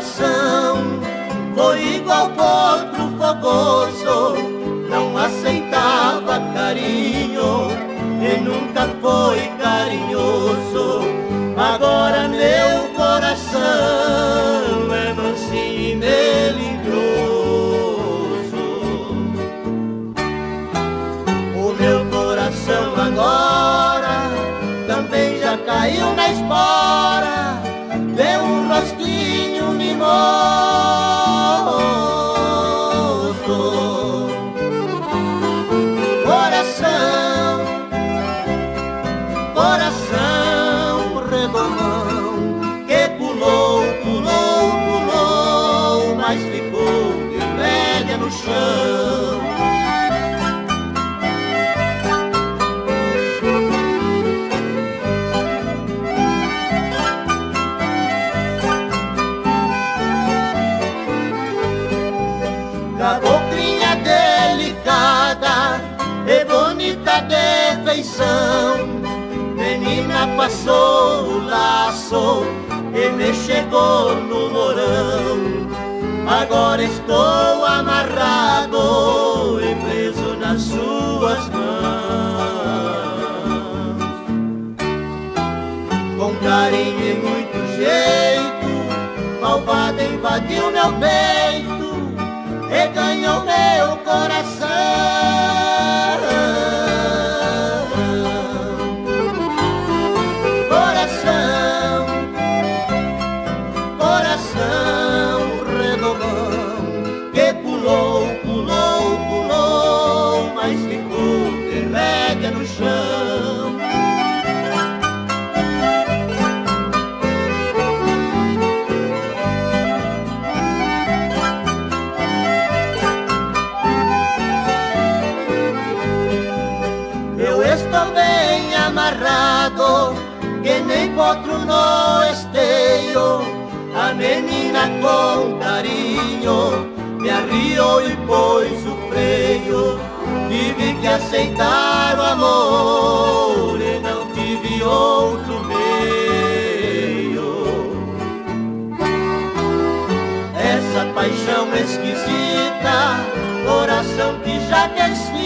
coração foi igual potro fogoso, não aceitava carinho e nunca foi carinhoso. Deu um rostinho mimoso. chão. Bonita de feição, menina passou o laço e me chegou no morão. Agora estou amarrado e preso nas suas mãos. Com carinho e muito jeito, malvada invadiu meu peito e ganhou meu coração. Amarrado, que nem potro no esteio. A menina com carinho me arriou e pôs o freio. Tive que aceitar o amor e não tive outro meio. Essa paixão esquisita, coração que já desfita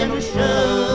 and show.